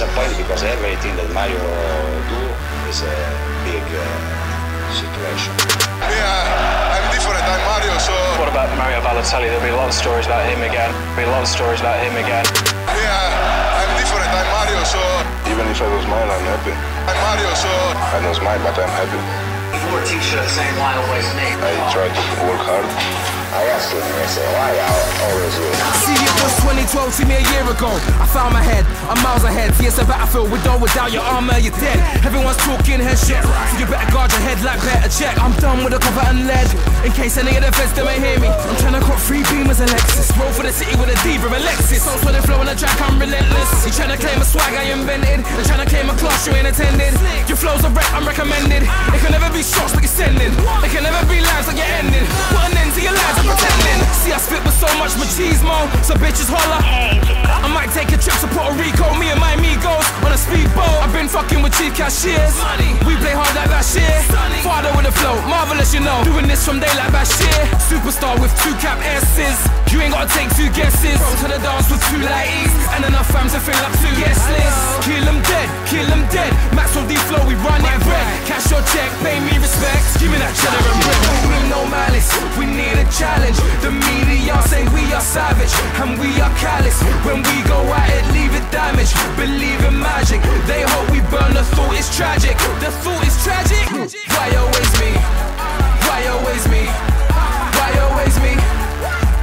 disappointed because everything that Mario do is a big uh, situation. Yeah, I'm different. I'm Mario, so What about Mario Balotelli? There'll be a lot of stories about him again. There'll be a lot of stories about him again. yeah, I'm different. I'm Mario, so Even if I don't smile, I'm happy. I'm Mario, so I don't smile, but I'm happy. Four t-shirts saying why always me. I try to work hard. I asked him, I said, why always you? See, it was 2012, see me a year ago. I found my head, I'm miles ahead. See, it's a battlefield with or without your armor, you're dead. Everyone's talking head headshot, so you better guard your head like better check. I'm done with the cover and lead. In case any of the feds don't hear me, I'm trying to cop three beamers and Lexus. Roll for the city with a diva and Lexus. So swelling flow on the track, I'm relentless. You trying to claim a swag I invented, and trying to claim a class you ain't attended. Your flow's a wreck, I'm recommended. It can never be shots like you're sending. It can never be lives like you're ending. Put an end to your lives, I'm pretending. See, I spit with so much machismo, so bitches holler. I might take a trip to Puerto Rico, me speedboat. I've been fucking with chief cashiers. We play hard like Bashir. Father with a flow, marvelous, you know. Doing this from day like Bashir. Superstar with two cap S's. You ain't gotta take two guesses. From to the dance with two ladies and enough fam to fill up two guest lists. Kill 'em dead, kill 'em dead. Max on D flow, we run it red. Cash your check, pay me respect. Give me that cheddar and bread. We no malice, we need a challenge. The media say we are savage and we are callous. When we go at is tragic. The thought is tragic. Why always me? Why always me? Why always me?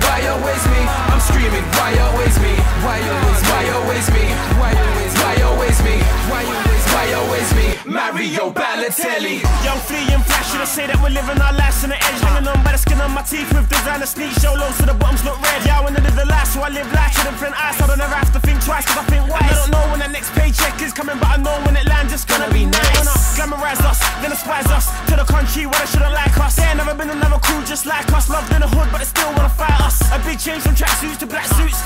Why always me? I'm screaming. Why always me? Why always? Why always me? Why always? Why always me? Why always? Why always me? Mario Balotelli. Young flea and should I say that we're living our lives on the edge Hanging on by the skin of my teeth with designer sneaks Show low so the bottom's look red. Yeah, I wanna live the life, so I live life Shouldn't print ice, I don't ever have to think twice Cause I think wise I don't know when that next paycheck is coming But I know when it lands it's gonna be nice. Wanna glamorize us, then despise us. To the country where they shouldn't like us. There never been another crew just like us. Loved in the hood but they still wanna fight us. A big change from tracksuits to black suits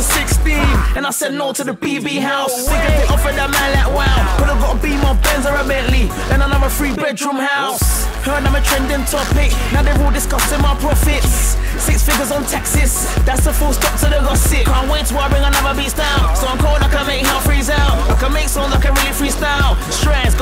a 16. And I said no to the BB house. Think if they offered that man like wow. Could've got a beam or Benz or a Bentley. Then another three bedroom house. Heard I'm a trending topic. Now they're all discussing my profits. Six figures on taxes. That's a full stop to the gossip. Can't wait till I bring another beast down.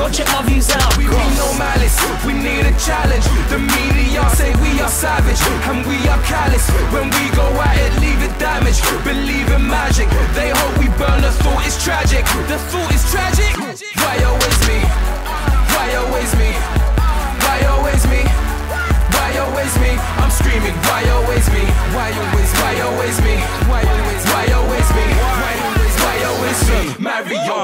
Go check my views out. We mean no malice, we need a challenge. The media say we are savage and we are callous. When we go at it, leave it damaged. Believe in magic. They hope we burn. The thought is tragic. The thought is tragic. Why always me? Why always me? Why always me? Why always me? I'm screaming. Why always me? Why always? Why always me? Why always?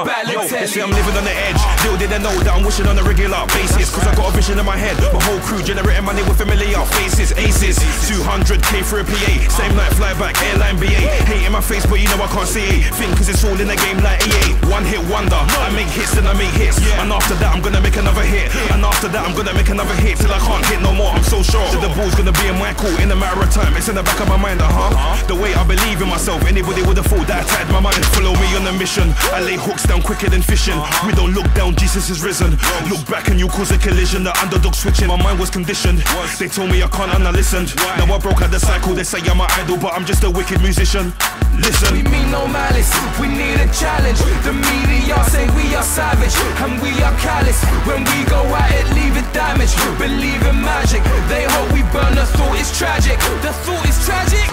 Mario Yo, they say I'm living on the edge. Little did they know that I'm wishing on a regular basis. Cause I got a vision in my head. My whole crew generating money with familiar faces. Aces, 200k for a PA. Same night flyback, airline BA. Hate in my face, but you know I can't see it. Think cause it's all in the game like EA. One hit wonder. I make hits, then I make hits. And after that, I'm gonna make another hit. After that, I'm gonna make another hit. Till I can't hit no more, I'm so sure. That the ball's gonna be in my court in a matter of time. It's in the back of my mind, uh huh. The way I believe in myself, anybody would have thought that I tied my mind. Follow me on a mission. I lay hooks down quicker than fishing. We don't look down, Jesus is risen. Look back and you cause a collision. The underdog switching, my mind was conditioned. They told me I can't and I listened. Now I broke out the cycle, they say I'm an idol, but I'm just a wicked musician. Listen. We mean no malice, we need a challenge. The media say we are savage and we are callous. When we go at it, leave it damaged. Believe in magic, they hope we burn. The thought is tragic. The thought is tragic.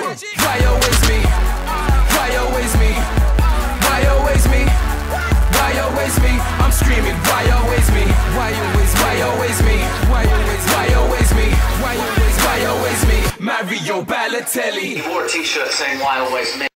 Why always me? Why always me? Why always me? Why always me? I'm screaming. Why always me? Why always? Why always me? Why always? Why always me? Why always? Why always me? Mario Balotelli. wore a T-shirt saying why always me.